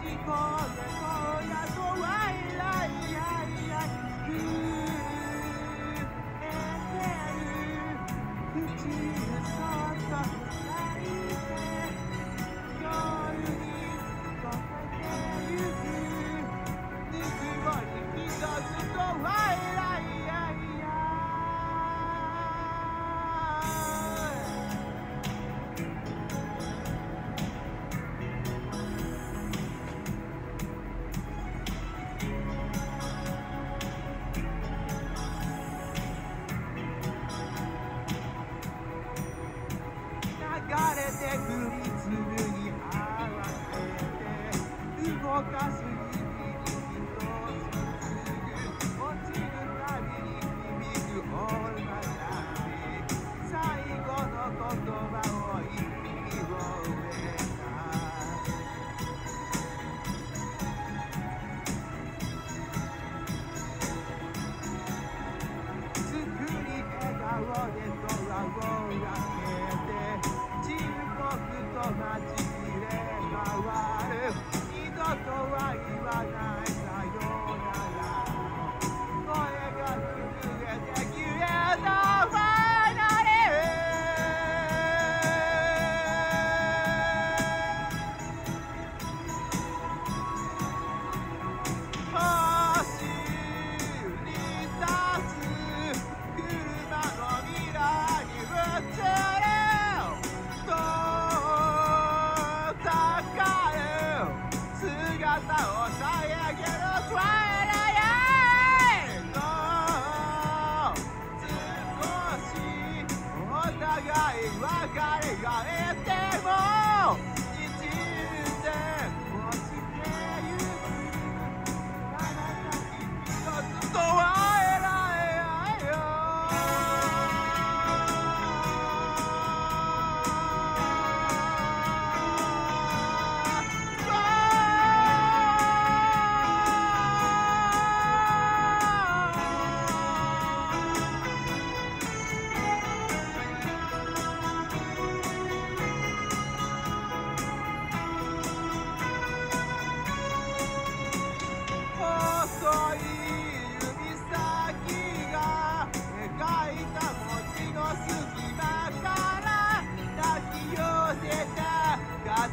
chico, llegó ya su tocasse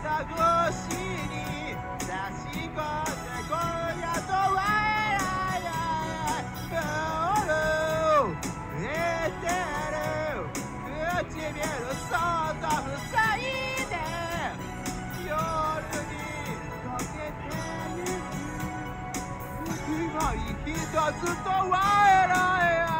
ザに差し込んで今夜とは夜寝てる唇そっと塞いで夜に溶けてゆく一つと笑えない。